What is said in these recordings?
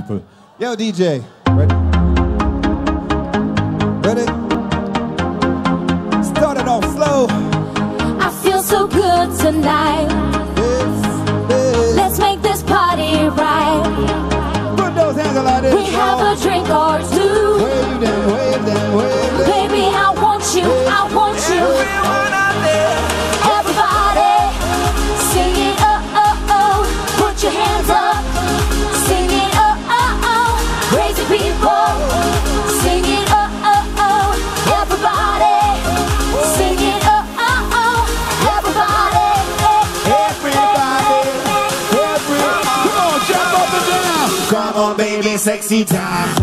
people. Yo, DJ, ready? Ready? Start it off slow. I feel so good tonight. This, this. Let's make this party right. Put those hands up like this. We have a drink or two. Wave them, wave them, wave them. Baby, I want you, I Come on, baby, sexy time.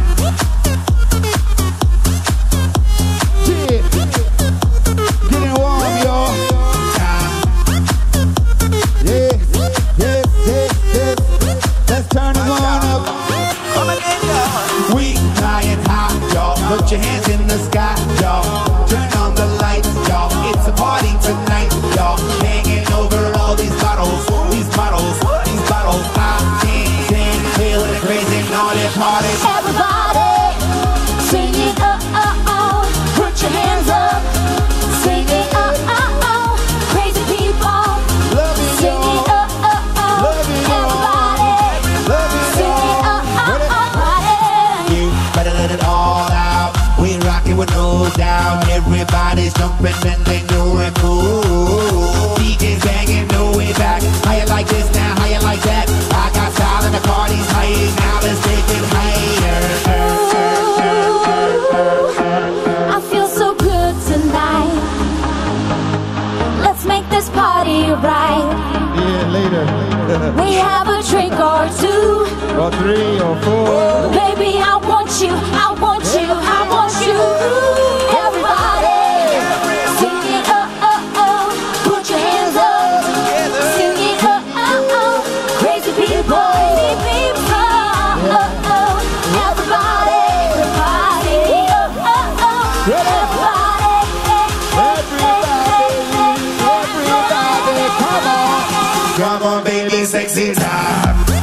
Yeah. Getting warm, y'all. Yeah, yeah, yeah, yeah. Let's turn it on up. We flying high, y'all. Put your hands in the sky, y'all. Parties. everybody, sing it, oh, oh, oh. Put your hands up. Sing it, oh, oh, oh. Crazy people, Love you, sing it, oh, oh, oh. Love you, y'all. Everybody, Love you, sing it, oh, oh, oh. Party. You better let it all out. We rockin' with no doubt. Everybody's jumping I feel so good tonight. Let's make this party right. Yeah, later. We have a drink or two. or three or four. Baby, I want you, I Come on, baby, sexy time.